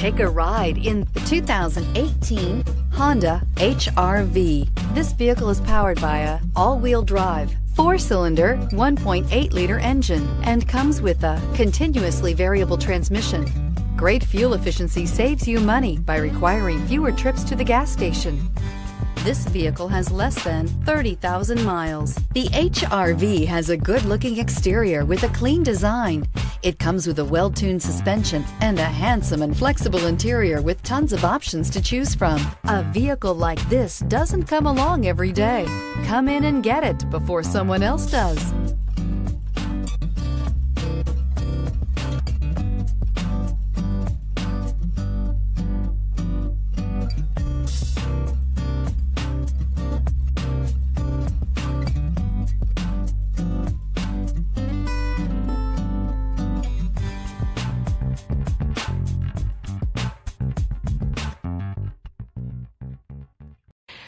Take a ride in the 2018 Honda HRV. This vehicle is powered by a all-wheel drive, four-cylinder, 1.8-liter engine and comes with a continuously variable transmission. Great fuel efficiency saves you money by requiring fewer trips to the gas station. This vehicle has less than 30,000 miles. The HRV has a good looking exterior with a clean design. It comes with a well tuned suspension and a handsome and flexible interior with tons of options to choose from. A vehicle like this doesn't come along every day. Come in and get it before someone else does.